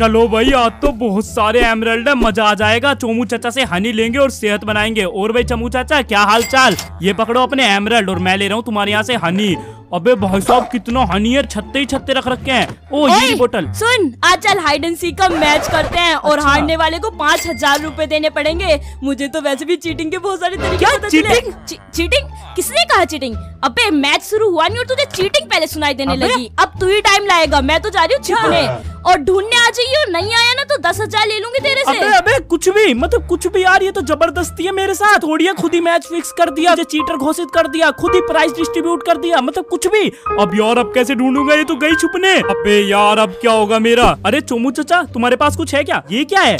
चलो भाई आज तो बहुत सारे एमरल्ड है मज़ा आ जाएगा। चोमू चाचा से हनी लेंगे और सेहत बनाएँगे। और भाई चमू चाचा क्या हाल चाल ये पकड़ो अपने एमरल्ड और मैं ले रहा हूँ तुम्हारे यहाँ से हनी अबे भाई साहब कितना हनी है छत्ते ही छत्ते रख रखे हैं। ओ ये बोतल सुन आज चल हाइड एंड सीक का मैच करते हैं और अच्छा। हारने वाले को पाँच हज़ार रूपए देने पड़ेंगे। मुझे तो वैसे भी चीटिंग के बहुत सारे तरीके क्या। चीटिंग? ची- चीटिंग किसने कहा चीटिंग अबे मैच शुरू हुआ नहीं और तुझे चीटिंग पहले सुनाई देने लगी। अब तू ही टाइम लाएगा। मैं तो जा रही हूँ छिपने। और ढूँढने आ जाइए और नहीं आया ना तो दस हज़ार ले लूँगी तेरे से। अबे अबे, कुछ भी मतलब कुछ भी यार ये तो ज़बरदस्ती है मेरे साथ। थोड़ी खुद ही मैच फिक्स कर दिया, मुझे चीटर घोषित कर दिया, खुद ही प्राइस डिस्ट्रीब्यूट कर दिया मतलब कुछ भी। अब यार, अब कैसे ढूंढूँगा? ये तो गई छुपने। अबे यार, अब क्या होगा मेरा? अरे चोमू चाचा, तुम्हारे पास कुछ है क्या? ये क्या है?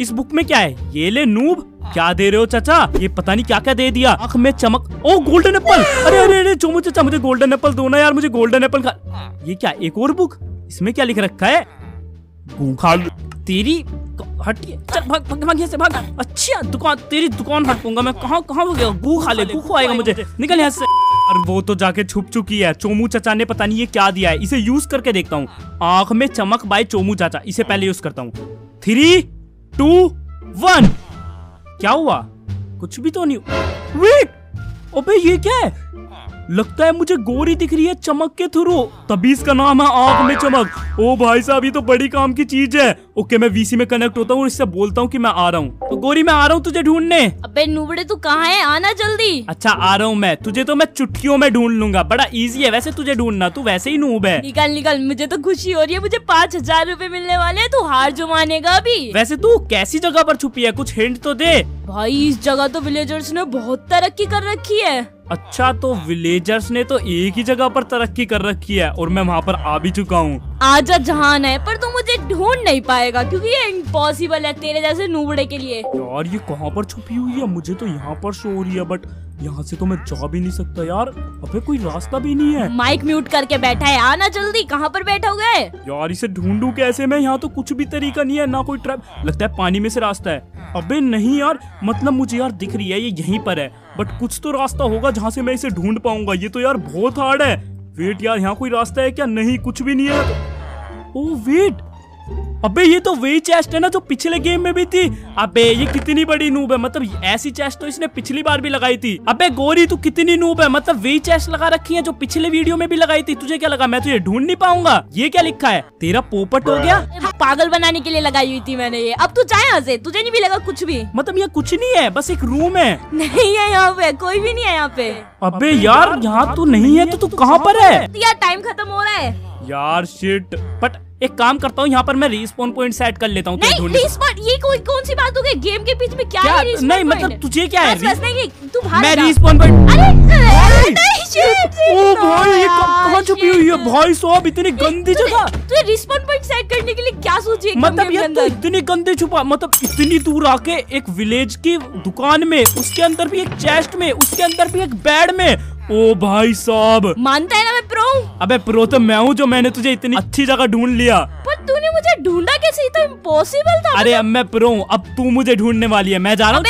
इस बुक में क्या है? ये ले नूब क्या दे रहे हो चाचा? ये पता नहीं क्या क्या दे दिया। आँख में चमक। ओ गोल्डन एप्पल अरे अरे अरे, चोमू चाचा, मुझे गोल्डन एप्पल दो ना यार, मुझे गोल्डन एप्पल खा ये क्या, एक और बुक इसमें क्या लिख रखा है? गू खा लूँ। तेरी हटिए। चल, भाग भाग भाग से भाग। अच्छा दुकान, तेरी दुकान हटूँगा मैं। कहाँ कहाँ हो गया? गू खा ले गू आएगा मुझे। निकल यहाँ से। और वो तो जाके छुप चुकी है। चोमू चाचा ने पता नहीं ये क्या दिया है। इसे यूज़ करके देखता हूँ। आँख में चमक बाय चोमू चाचा। इसे पहले यूज़ करता हूँ। थ्री टू वन क्या हुआ? कुछ भी तो नहीं वेट अबे, ये क्या है? लगता है मुझे गोरी दिख रही है चमक के थ्रू। तभी इसका नाम है आँख में चमक। ओ भाई साहब, ये तो बड़ी काम की चीज़ है। ओके मैं वीसी में कनेक्ट होता हूँ और इससे बोलता हूँ कि मैं आ रहा हूँ। तो गोरी मैं आ रहा हूँ तुझे ढूँढने। अबे नूबड़े तू कहाँ है? आना जल्दी। अच्छा आ रहा हूँ मैं। तुझे तो मैं चुटकियों में ढूंढ लूँगा। बड़ा इजी है वैसे तुझे ढूंढना। तू वैसे ही नूब है। निकल निकल। मुझे तो खुशी हो रही है। मुझे पाँच हज़ार रूपए मिलने वाले हैं। तू हार जो मानेगा अभी। वैसे तू कैसी जगह पर छुपी है? कुछ हिंट तो दे। भाई इस जगह तो विलेजर्स ने बहुत तरक्की कर रखी है। अच्छा तो विलेजर्स ने तो एक ही जगह पर तरक्की कर रखी है और मैं वहाँ पर आ भी चुका हूँ। आजा जहान है पर तू मुझे ढूंढ नहीं पाएगा क्योंकि ये इम्पॉसिबल है तेरे जैसे नूबड़े के लिए। यार ये कहाँ पर छुपी हुई है? मुझे तो यहाँ पर शो हो रही है बट यहाँ से तो मैं जा भी नहीं सकता यार। अबे कोई रास्ता भी नहीं है। माइक म्यूट करके बैठा है आना जल्दी कहाँ पर बैठा हुआ है यार इसे ढूंढूं कैसे मैं? यहाँ तो कुछ भी तरीका नहीं है ना कोई ट्रैप। लगता है पानी में से रास्ता है। अबे नहीं यार मतलब मुझे यार दिख रही है ये यहीं पर है। बट कुछ तो रास्ता होगा जहाँ से मैं इसे ढूंढ पाऊँगा। ये तो यार बहुत हार्ड है। वेट यार यहाँ कोई रास्ता है क्या? नहीं कुछ भी नहीं है। ओ वेट अबे ये तो वही चेस्ट है ना जो पिछले गेम में भी थी। अबे ये कितनी बड़ी नूब है। मतलब ऐसी चेस्ट तो इसने पिछली बार भी लगाई थी। अबे गोरी तू कितनी नूब है? मतलब वही चेस्ट लगा रखी है जो पिछले वीडियो में भी लगाई थी। तुझे क्या लगा? मैं तुझे ढूंढ नहीं पाऊँगा। ये क्या लिखा है? तेरा पोपट हो गया? पागल बनाने के लिए लगाई हुई थी मैंने ये। अब तू जाए यहाँ से। तुझे नहीं मिलेगा कुछ भी? मतलब ये कुछ नहीं है बस एक रूम है। नहीं है यहाँ पे। कोई भी नहीं है यहाँ पे। अबे यार यहाँ तू नहीं है तो तू कहाँ पर है? यार टाइम खत्म हो रहा है। यार शिट बट एक काम करता हूँ यहाँ पर मैं रिस्पॉन पॉइंट सेट कर लेता हूँ ये कोई कौन सी बात हो गई गेम के बीच में क्या, क्या? है नहीं, मतलब तुझे क्या है? तू मैं। रिस्पॉन पॉइंट अरे भाई! ये कहाँ छुपी हुई है भाई साहब इतनी गंदी जगह तूने रिस्पॉन पॉइंट सेट करने के लिए क्या सोची मतलब यार तू? इतनी गंदी छुपा मतलब इतनी दूर आके एक विलेज की दुकान में उसके अंदर भी एक चेस्ट में उसके अंदर भी एक बेड में ओ भाई साहब। मानता है ना मैं प्रो हूँ? अबे प्रो तो मैं हूँ जो मैंने तुझे इतनी अच्छी जगह ढूंढ लिया। पर तूने मुझे ढूंढा कैसे? तो इम्पोसिबल था। अरे अब मैं प्रो हूँ अब तू मुझे ढूँढने वाली है। मैं जा रहा हूँ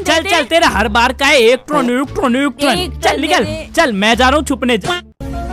चल चल तेरा हर बार का है एक ट्रोन एक ट्रोन एक ट्रन चल निकल। चल मैं जा रहा हूँ छुपने।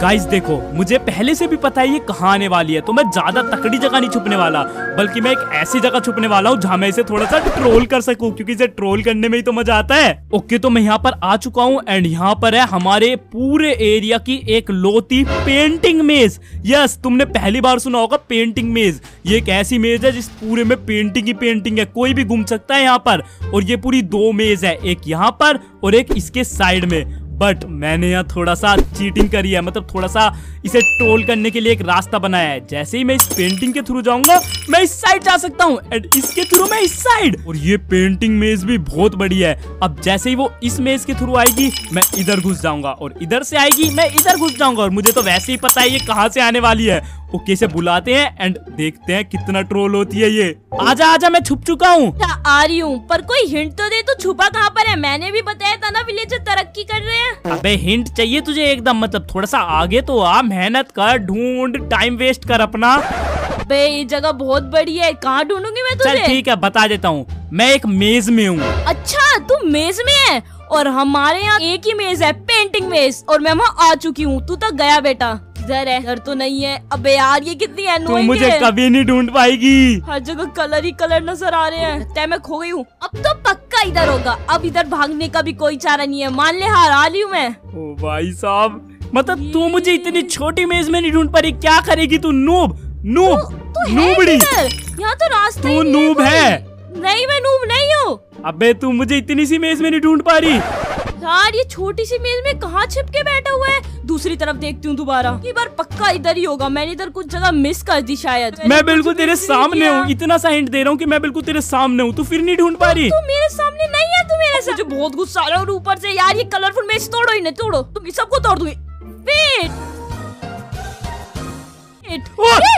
गाइस देखो, मुझे पहले से भी पता है ये कहाँ आने वाली है तो मैं ज़्यादा तकड़ी जगह नहीं छुपने वाला, बल्कि मैं एक ऐसी जगह छुपने वाला हूँ जहाँ मैं इसे थोड़ा सा ट्रोल कर सकूँ, क्योंकि इसे ट्रोल करने में ही तो मज़ा आता है। ओके तो मैं यहाँ पर आ चुका हूँ एंड यहाँ पर है हमारे पूरे एरिया की एक लोती पेंटिंग मेज यस तुमने पहली बार सुना होगा पेंटिंग मेज ये एक ऐसी मेज है जिस पूरे में पेंटिंग ही पेंटिंग है, कोई भी घूम सकता है यहाँ पर। और ये पूरी दो मेज है, एक यहाँ पर और एक इसके साइड में। बट मैंने यहाँ थोड़ा सा चीटिंग करी है। मतलब थोड़ा सा इसे ट्रोल करने के लिए एक रास्ता बनाया है। जैसे ही मैं इस पेंटिंग के थ्रू जाऊँगा, मैं इस साइड जा सकता हूँ। एंड इसके थ्रू मैं इस साइड और ये पेंटिंग मेज भी बहुत बड़ी है। अब जैसे ही वो इस मेज के थ्रू आएगी, मैं इधर घुस जाऊँगा। और इधर से आएगी, मैं इधर घुस जाऊँगा। और मुझे तो वैसे ही पता है ये कहाँ से आने वाली है। ओके से बुलाते हैं एंड देखते हैं कितना ट्रोल होती है ये। आजा आजा मैं छुप चुका हूँ। अच्छा, आ रही हूँ पर कोई हिंट तो दे तो छुपा कहाँ पर है? मैंने भी बताया था ना विलेजर तरक्की कर रहे हैं। अबे हिंट चाहिए तुझे एकदम मतलब थोड़ा सा आगे तो आ मेहनत कर ढूंढ टाइम वेस्ट कर अपना। बे ये जगह बहुत बड़ी है कहाँ ढूंढूँगी मैं चल तुझे? ठीक है बता देता हूँ मैं एक मेज में हूँ। अच्छा तू मेज में है? और हमारे यहाँ एक ही मेज है पेंटिंग मेज और मैं वहाँ आ चुकी हूँ तू तो गया बेटा। इधर है इधर तो नहीं है। अबे यार ये कितनी तू मुझे कभी नहीं ढूंढ पाएगी। हर जगह कलर ही कलर नज़र आ रहे हैं। तय मैं खो गई हूँ। अब तो पक्का इधर होगा। अब इधर भागने का भी कोई चारा नहीं है। मान ले हार आ रही हूँ मैं। ओ भाई साहब मतलब तू मुझे इतनी छोटी मेज में नहीं ढूंढ पा रही। क्या करेगी तू नूब नूब नूबड़ी यहाँ तो रास्ता तू नूब है। नहीं मैं नूब नहीं हूँ। अबे तू मुझे इतनी सी मेज में नहीं ढूंढ पा रही। यार ये छोटी सी मेज में कहाँ छिप के बैठा हुआ है? दूसरी तरफ़ देखती हूँ दोबारा। की बार पक्का इधर ही होगा। मैंने इधर कुछ जगह मिस कर दी शायद। मैं बिल्कुल तेरे सामने हूँ। इतना सा हिंट दे रहा हूँ कि मैं बिल्कुल तेरे सामने हूँ। तू फिर नहीं ढूंढ पा रही? मेरे सामने नहीं है तू मेरे मुझे बहुत गुस्सा आ रहा है ऊपर से यार ये कलरफुल मेज तोड़ो ही नहीं तोड़ो। तुम सबको तोड़ दूँगी। वेट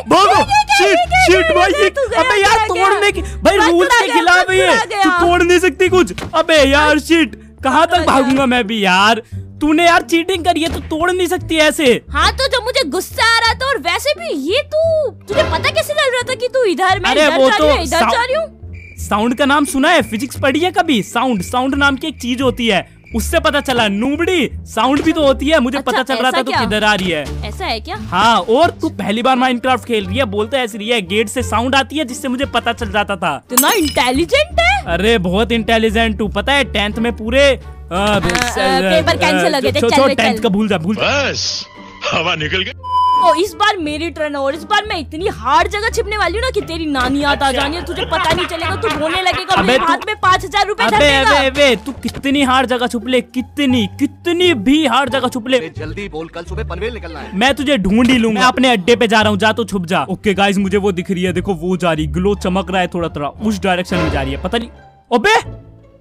भागो शिट शिट भाई ये अबे यार तोड़ने की भाई टकरा के खिलाफ है ये। तू तोड़ नहीं सकती कुछ। अबे यार शिट कहाँ तक भागूँगा मैं भी यार? तूने यार चीटिंग करी है तो तोड़ नहीं सकती ऐसे। हाँ तो जब मुझे गुस्सा आ रहा था और वैसे भी ये तू तुझे पता कैसे लग रहा था कि तू इधर मैं इधर जा तो रही हूँ इधर जा रही हूँ? साउंड का नाम सुना है? फिजिक्स पढ़ी है कभी? साउंड साउंड नाम की एक चीज़ होती है। उससे पता चला नूबड़ी साउंड भी तो होती है। मुझे अच्छा, पता चल रहा था तू क्या? किधर आ रही है। ऐसा है क्या? हाँ और तू पहली बार माइनक्राफ्ट खेल रही है बोलते ऐसी रही है गेट से साउंड आती है जिससे मुझे पता चल जाता था। इतना इंटेलिजेंट है? अरे बहुत इंटेलिजेंट तू। पता है टेंथ में पूरे आ, पेपर कैंसिल हो गए थे, छो- चल टेंथ का भूल जा भूल जा। बस हवा निकल गई। ओ इस बार मेरी टर्न है और इस बार मैं इतनी हार्ड जगह छिपने वाली हूँ ना कि तेरी नानी याद आ जानी है तुझे पता नहीं चलेगा तू रोने लगेगा अबे मेरे हाथ में पाँच हज़ार रूपए अबे अबे अबे तू कितनी हार्ड जगह छुप ले कितनी कितनी भी हार्ड जगह छुप ले। जल्दी बोल कल सुबह पनवेल निकलना है। मैं तुझे ढूंढ ही लूँगा। अपने अड्डे पे जा रहा हूँ जा तो छुप जा। ओके गाइस मुझे वो दिख रही है देखो वो जा रही ग्लो चमक रहा है थोड़ा थोड़ा उस डायरेक्शन में जा रही है पता नहीं। अबे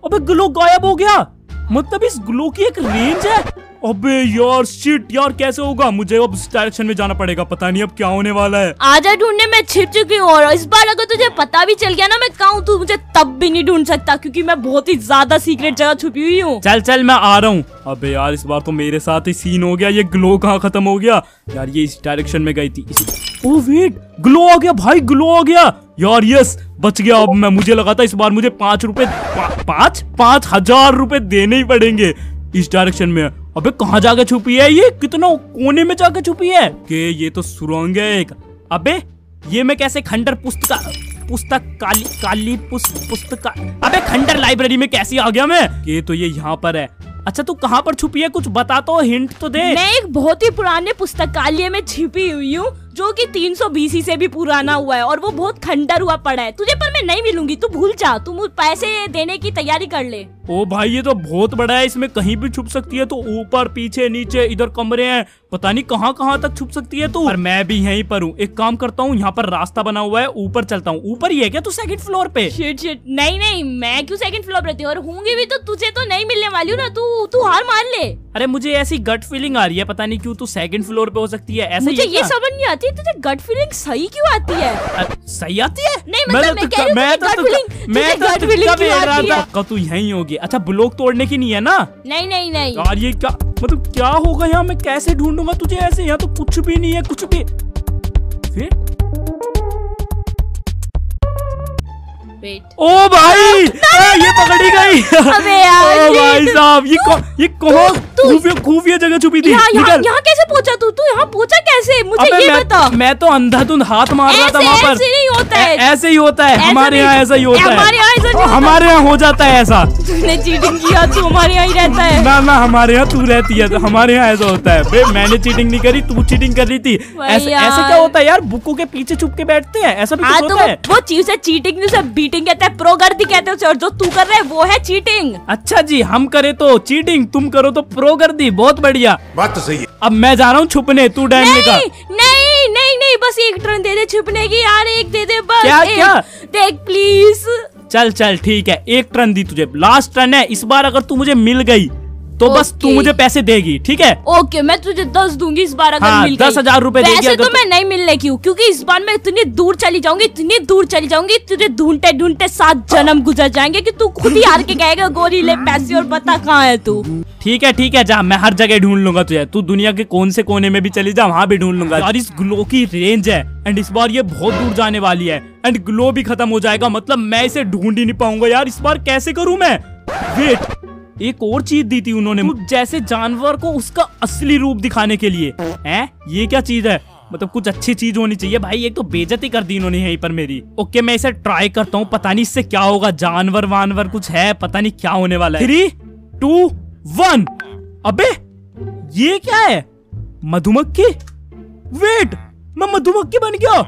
अबे ग्लो गायब हो गया। मतलब इस ग्लो की एक रेंज है। अबे यार शिट यार कैसे होगा? मुझे अब उस डायरेक्शन में जाना पड़ेगा पता नहीं अब क्या होने वाला है। आजा ढूँढने में छिप चुकी हूँ और इस बार अगर तुझे पता भी चल गया ना मैं कहूँ तू मुझे तब भी नहीं ढूंढ सकता क्योंकि मैं बहुत ही ज़्यादा सीक्रेट जगह छुपी हुई हूँ। चल चल मैं आ रहा हूँ। अबे यार इस बार तो मेरे साथ ही सीन हो गया ये ग्लो कहाँ खत्म हो गया? यार ये इस डायरेक्शन में गई थी. ओ वेट ग्लो आ गया भाई ग्लो आ गया। यार यस बच गया अब मैं मुझे लगा था इस बार मुझे पाँच रुपए पा, पाँच? पाँच हज़ार रुपए देने ही पड़ेंगे इस डायरेक्शन में। अबे कहाँ जाके छुपी है ये? कितना कोने में जाके छुपी है? के ये तो सुरंग है एक। अबे, ये मैं कैसे खंडर पुस्तक पुस्तक काली काली पुस्त, पुस्तक अबे खंडर लाइब्रेरी में कैसे आ गया मैं? ये तो ये यहाँ पर है। अच्छा तू कहाँ पर छुपी है? कुछ बता तो हिंट तो दे। मैं एक बहुत ही पुराने पुस्तकालय में छिपी हुई हूँ। जो कि 300 बीसी से भी पुराना हुआ है और वो बहुत खंडर हुआ पड़ा है। तुझे पर मैं नहीं मिलूँगी तू भूल जा तू पैसे देने की तैयारी कर ले। ओ भाई ये तो बहुत बड़ा है इसमें कहीं भी छुप सकती है तो ऊपर पीछे नीचे इधर कमरे हैं। पता नहीं कहाँ कहाँ तक छुप सकती है तू। और मैं भी यहीं पर हूँ। एक काम करता हूँ यहाँ पर रास्ता बना हुआ है ऊपर चलता हूँ। ऊपर ही है क्या तू सेकंड फ्लोर पे? शिट शिट नहीं नहीं मैं क्यों सेकंड फ्लोर रहती हूँ? और होंगी भी तो तुझे तो नहीं मिलने वाली हूँ ना तू तू हार मान ले। अरे मुझे ऐसी गट फीलिंग आ रही है पता नहीं क्यों तू सेकंड फ्लोर पे हो सकती है ऐसा मुझे ये? समझ नहीं आती तुझे गट फीलिंग सही क्यों आती है? सही आती है? नहीं, मतलब मैं तो- कह रही हूँ तू यहीं होगी? अच्छा ब्लॉक तोड़ने की नहीं है ना? नहीं नहीं नहीं। यार ये क्या मतलब क्या होगा यहाँ? मैं कैसे ढूंढूँगा तुझे ऐसे? यहाँ तो कुछ भी नहीं है कुछ भी। फिर? वेट ओ भाई! आ, ये पकड़ी गई। अबे यार, ओ भाई साहब ये कौ, ये कौन खूफिया खुफिया जगह छुपी थी। निकल। यहाँ कैसे पहुँचा तू? तू यहाँ पहुँचा कैसे? मुझे ये मैं, बता। मैं तो अंधाधुंध हाथ मार रहा था वहाँ पर। ऐसे ही होता है। ऐसे ही होता है। हमारे यहाँ यहाँ ऐसा ही होता है। हमारे यहाँ होता। हमारे यहाँ हो जाता है ऐसा। तूने चीटिंग किया तू हमारे यहाँ ही रहता है। ना ना हमारे यहाँ तू रहती है तो हमारे यहाँ ऐसा होता है। बे मैंने चीटिंग नहीं करी तू चीटिंग कर रही थी। भाई ऐसे ऐसे क्या होता है यार? बुकों के पीछे छुप के बैठते हैं ऐसा भी हाँ कुछ तो होता है? वो चीज़ है चीटिंग उसे बीटिंग कहते हैं प्रोगर्दी कहते हैं और जो तू कर रहा है वो है चीटिंग अच्छा जी हम करे तो चीटिंग तुम करो तो प्रो कर दी बहुत बढ़िया। बात तो सही है। अब मैं जा रहा हूँ छुपने तू डैम का। नहीं नहीं नहीं नहीं बस एक टर्न दे दे छुपने की यार एक दे दे बस क्या- एक। क्या? देख प्लीज़ चल चल, ठीक है। एक टर्न दी तुझे। लास्ट टर्न है। इस बार अगर तू मुझे मिल गई तो बस तू मुझे पैसे देगी ठीक है? ओके मैं तुझे दस दूँगी इस बार अगर हाँ, मिल दस हज़ार रूपए अगर तो मैं नहीं मिलने की हूँ क्योंकि इस बार मैं इतनी दूर चली जाऊँगी इतनी दूर चली जाऊँगी तुझे ढूंढते ढूंढते सात जन्म गुजर जाएँगे कि तू खुद ही हार के कहेगा गोरी ले पैसे और बता कहाँ है तू? ठीक है ठीक है जा मैं हर जगह ढूंढ लूँगा तुझे। तू दुनिया के कौन से कोने में भी चली जा वहाँ भी ढूंढ लूँगा। और इस ग्लो की रेंज है एंड इस बार ये बहुत दूर जाने वाली है एंड ग्लो भी खत्म हो जाएगा मतलब मैं इसे ढूंढ ही नहीं पाऊँगा। यार इस बार कैसे करूँ मैं? वेट एक और चीज़ दी थी उन्होंने। जैसे जानवर को उसका असली रूप दिखाने के लिए। हैं? ये क्या चीज़ है? मतलब कुछ अच्छी चीज़ होनी चाहिए। भाई, एक तो बेजती कर दी इन्होंने यहीं पर मेरी। ओके, मैं इसे ट्राई करता हूँ। पता नहीं इससे क्या होगा। जानवर वानवर कुछ है, पता नहीं क्या होने वाला है। थ्री टू वन अबे, ये क्या है? मधुमक्खी? वेट मैं मधुमक्खी बन गया।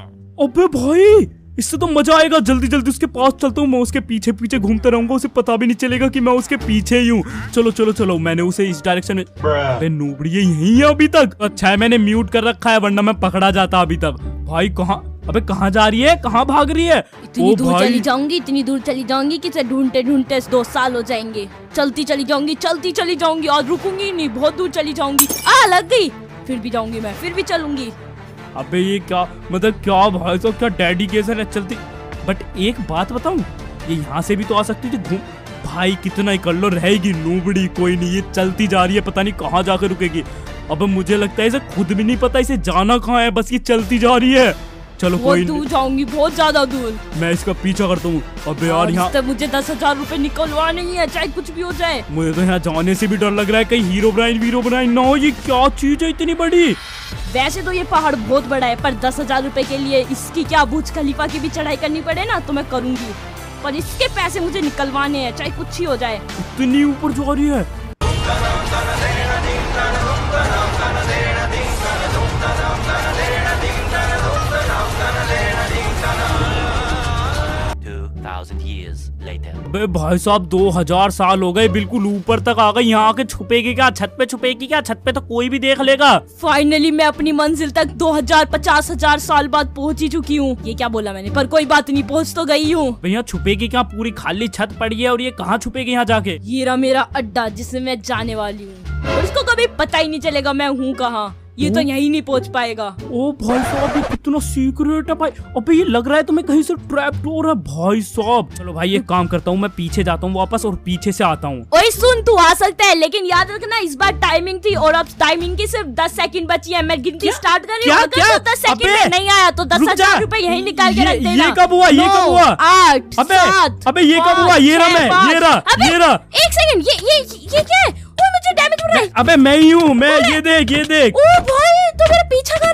अबे भाई इससे तो मज़ा आएगा। जल्दी जल्दी उसके पास चलता हूँ। मैं उसके पीछे पीछे घूमता रहूँगा। उसे पता भी नहीं चलेगा कि मैं उसके पीछे ही हूँ। चलो चलो चलो। मैंने उसे इस डायरेक्शन में नूबड़ी ये यहीं है अभी तक। अच्छा है मैंने म्यूट कर रखा है वरना मैं पकड़ा जाता अभी तक। भाई कहाँ अबे कहाँ जा रही है? कहाँ भाग रही है? इतनी ओ दूर भाई। चली जाऊँगी इतनी दूर चली जाऊँगी कि ढूंढते ढूंढते दो साल हो जाएँगे। चलती चली जाऊँगी चलती चली जाऊँगी और रुकूँगी नहीं बहुत दूर चली जाऊँगी। आ लग गई। फिर भी जाऊँगी मैं फिर भी चलूँगी। अबे ये क्या मतलब क्या भाई साहब क्या डेडिकेशन है चलती। बट एक बात बताऊँ ये यहाँ से भी तो आ सकती है घूम। भाई कितना ही कर लो रहेगी नूबड़ी कोई नहीं ये चलती जा रही है पता नहीं कहाँ जाकर रुकेगी। अब मुझे लगता है इसे खुद भी नहीं पता इसे जाना कहाँ है बस ये चलती जा रही है। चलो कोई दूर जाऊँगी बहुत ज़्यादा दूर। मैं इसका पीछा करता हूँ। अबे यार यहाँ मुझे दस हज़ार रूपए निकलवाने ही है चाहे कुछ भी हो जाए। मुझे तो यहाँ जाने से भी डर लग रहा है कहीं हीरो ब्राइन वीरो ब्राइन ना हो ये क्या चीज़ है इतनी बड़ी? वैसे तो ये पहाड़ बहुत बड़ा है, पर दस हज़ार रुपए के लिए इसकी क्या बुज खलीफा की भी चढ़ाई करनी पड़े ना तो मैं करूँगी। पर इसके पैसे मुझे निकलवाने हैं, चाहे कुछ ही हो जाए। इतनी ऊपर जा रही है। अबे भाई साहब दो हज़ार साल हो गए बिल्कुल ऊपर तक आ गए यहाँ आके छुपेगी क्या? छत पे छुपेगी क्या? छत पे तो कोई भी देख लेगा। फाइनली मैं अपनी मंजिल तक दो हज़ार पचास हज़ार साल बाद पहुँच ही चुकी हूँ। ये क्या बोला मैंने? पर कोई बात नहीं पहुँच तो गई हूँ। भैया छुपेगी क्या? पूरी खाली छत पड़ी है और ये कहाँ छुपेगी यहाँ जाके? ये रहा मेरा अड्डा जिसमें मैं जाने वाली हूँ। उसको कभी पता ही नहीं चलेगा मैं हूँ कहाँ। ये तो यहीं नहीं पहुँच पाएगा। ओ भाई साहब ये कितना सीक्रेट है भाई। अबे ये लग रहा है तुम्हें कहीं से ट्रैप डोर है। भाई साहब चलो भाई एक काम करता हूँ मैं पीछे जाता हूँ वापस और पीछे से आता हूँ। ओए सुन तू आ सकता है लेकिन याद रखना इस बार टाइमिंग थी और अब टाइमिंग की सिर्फ़ दस सेकंड बची है। मैं गिनती स्टार्ट कर रही हूँ अगर क्या? दस सेकंड नहीं आया तो दस हज़ार रूपए यही निकाल के रख देना। ये कब हुआ? ये कब हुआ? आठ अबे! अबे, ये कब हुआ? ये रहा मैं, ये रहा, ये रहा। एक सेकंड ये ये ये क्या है? मुझे डैमेज हो रहा है। अबे मैं ही हूँ मैं ये देख ये देख।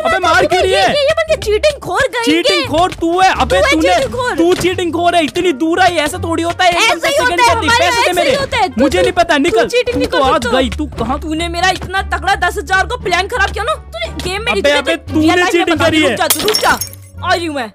अबे, मार क्यों रही है? ये बंदे चीटिंग खोर गए चीटिंग खोर तू है। अबे तूने तू चीटिंग खोर है इतनी दूर आई ऐसा थोड़ी होता है ऐसे ही होता है, पैसे दे ही मेरे। मुझे नहीं पता तू निकल। चीटिंग तू तो आज गई तू कहाँ तूने मेरा इतना तगड़ा दस हज़ार को प्लान खराब किया ना तूने गेम में तूने बता करी है। रुक जा रुक जा आ रही हूँ मैं।